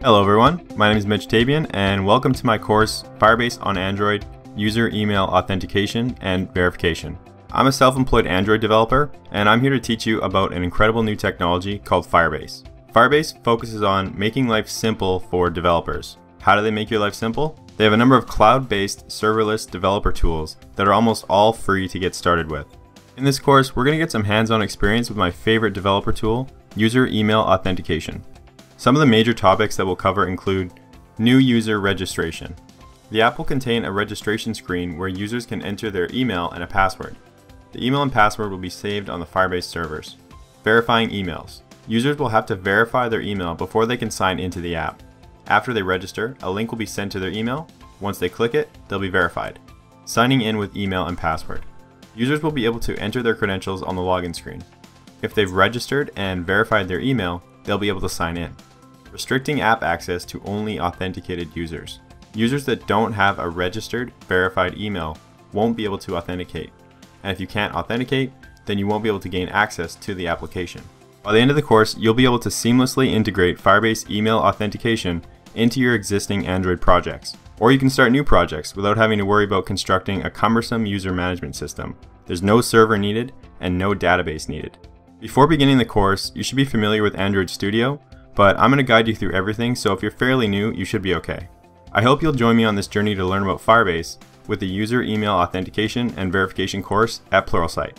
Hello everyone, my name is Mitch Tabian and welcome to my course Firebase on Android User Email Authentication and Verification. I'm a self-employed Android developer and I'm here to teach you about an incredible new technology called Firebase. Firebase focuses on making life simple for developers. How do they make your life simple? They have a number of cloud-based serverless developer tools that are almost all free to get started with. In this course, we're going to get some hands-on experience with my favorite developer tool, User Email Authentication. Some of the major topics that we'll cover include new user registration. The app will contain a registration screen where users can enter their email and a password. The email and password will be saved on the Firebase servers. Verifying emails. Users will have to verify their email before they can sign into the app. After they register, a link will be sent to their email. Once they click it, they'll be verified. Signing in with email and password. Users will be able to enter their credentials on the login screen. If they've registered and verified their email, they'll be able to sign in restricting app access to only authenticated users. Users that don't have a registered, verified email won't be able to authenticate. And if you can't authenticate, then you won't be able to gain access to the application. By the end of the course, you'll be able to seamlessly integrate Firebase email authentication into your existing Android projects. Or you can start new projects without having to worry about constructing a cumbersome user management system. There's no server needed and no database needed. Before beginning the course, you should be familiar with Android Studio but I'm going to guide you through everything, so if you're fairly new, you should be okay. I hope you'll join me on this journey to learn about Firebase with the User Email Authentication and Verification course at Pluralsight.